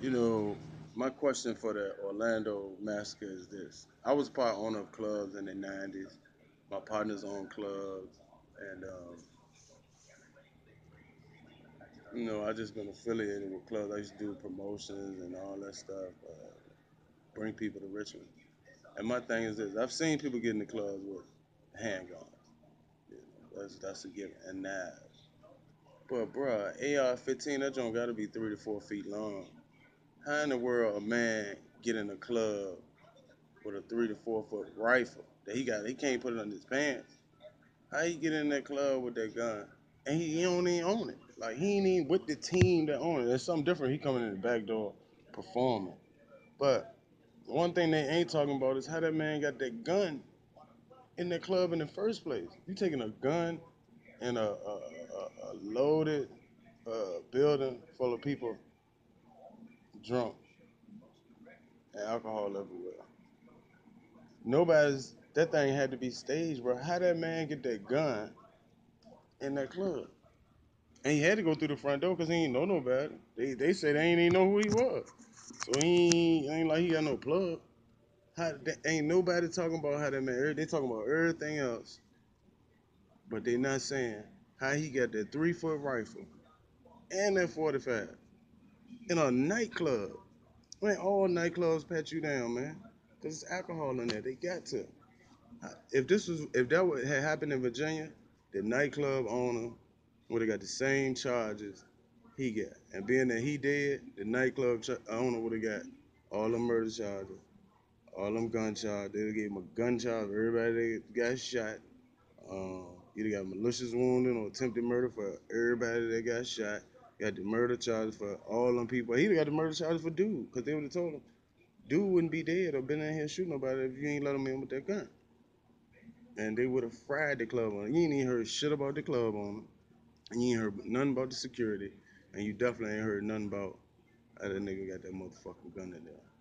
You know, my question for the Orlando Massacre is this. I was part owner of clubs in the 90s. My partners owned clubs. And, um, you know, I just been affiliated with clubs. I used to do promotions and all that stuff, uh, bring people to Richmond. And my thing is this I've seen people get in the clubs with handguns. You know, that's, that's a given. And knives. But, bruh, AR 15, that joint got to be three to four feet long. How in the world a man get in a club with a three to four foot rifle that he got? He can't put it on his pants. How he get in that club with that gun? And he, he don't even own it. Like he ain't even with the team that own it. There's something different. He coming in the back door performing. But one thing they ain't talking about is how that man got that gun in the club in the first place. You taking a gun in a, a, a, a loaded uh, building full of people drunk and alcohol everywhere. Nobody's that thing had to be staged, bro. How that man get that gun in that club? And he had to go through the front door because he ain't know nobody. They they said they ain't even know who he was. So he ain't, ain't like he got no plug. How that, ain't nobody talking about how that man they talking about everything else. But they not saying how he got that three foot rifle and that 45 in a nightclub. Man, all nightclubs pat you down, man. Cause it's alcohol in there. They got to. If this was, if that would had happened in Virginia, the nightclub owner would have got the same charges he got. And being that he did, the nightclub owner would have got all the murder charges, all them gun charges. They gave him a gun charge everybody that got shot. Um, either got malicious wounding or attempted murder for everybody that got shot. Got the murder charges for all them people. He got the murder charges for dude, because they would have told him, dude wouldn't be dead or been in here shooting nobody if you ain't let him in with that gun. And they would have fried the club on. You ain't even heard shit about the club on. And you ain't heard nothing about the security. And you definitely ain't heard nothing about how that nigga got that motherfucking gun in there.